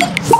Yes.